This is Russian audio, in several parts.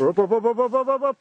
Оп-оп-оп-оп-оп-оп-оп.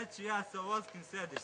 Де чия совоз ким сидиш,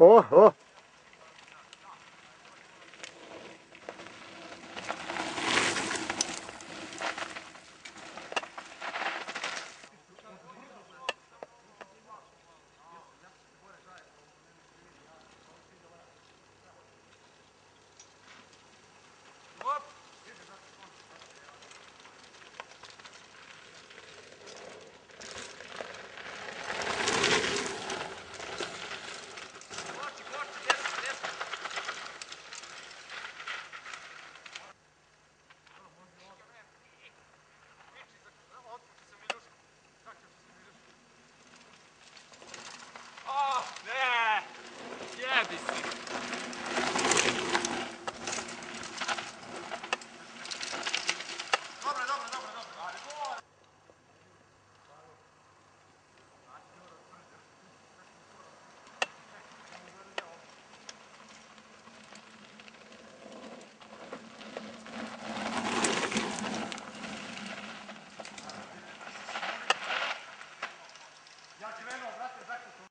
Oh, oh.